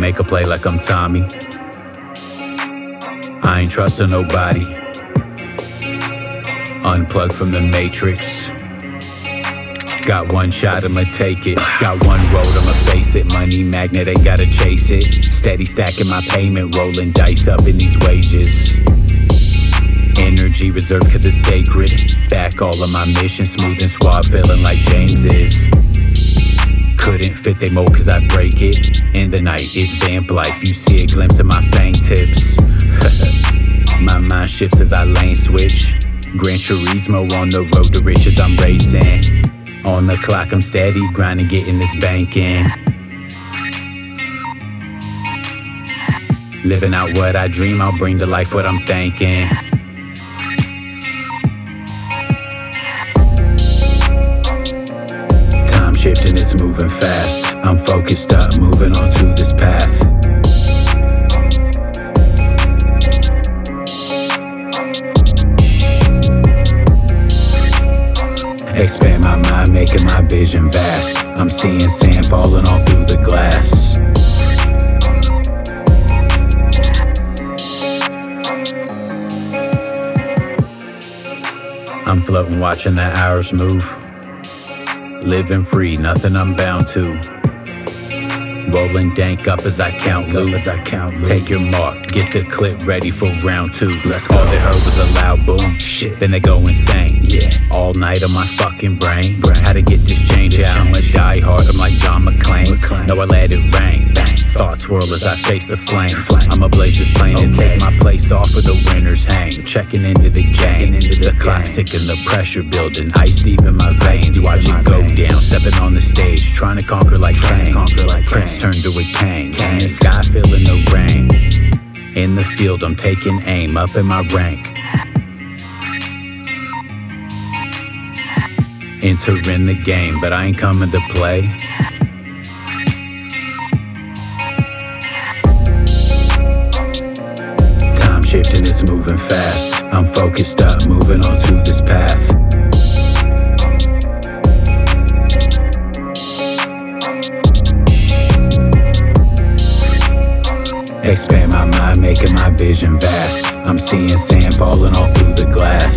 Make a play like I'm Tommy. I ain't trusting nobody. Unplugged from the matrix. Got one shot, I'ma take it. Got one road, I'ma face it. Money magnet, ain't gotta chase it. Steady stacking my payment, rolling dice up in these wages. Energy reserved cause it's sacred. Back all of my missions, smooth and suave, feeling like James is. Couldn't fit they mold cause I break it. In the night, it's vamp life. You see a glimpse of my fang tips. my mind shifts as I lane switch. Gran Turismo on the road to riches, I'm racing. On the clock, I'm steady grinding, getting this bank in. Living out what I dream, I'll bring to life what I'm thinking. It's moving fast. I'm focused up, moving on to this path. Expand my mind, making my vision vast. I'm seeing sand falling all through the glass. I'm floating, watching the hours move. Living free, nothing I'm bound to. Rolling dank up as I count loot. As I count loot. Take your mark, get the clip ready for round two. Let's go. All they heard was a loud boom. Shit, then they go insane. Yeah, all night on my fucking brain. brain. How to get this change out? I'm a die hard. I'm like John McClane. McClane. No, I let it rain. Bang. Swirl as I face the flame. I'm a this plane okay. and take my place off of the winners hang. Checking into the game. Into the, the clock's ticking, the pressure building. Ice deep in my veins. Watch it go veins. down. Stepping on the stage, trying to conquer like Kane. Conquer like Prince turned to a king. In the sky, feeling the rain. In the field, I'm taking aim up in my rank. Entering the game, but I ain't coming to play. Moving fast. I'm focused up, moving on to this path. Expand my mind, making my vision vast. I'm seeing sand falling all through the glass.